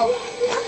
Paulo.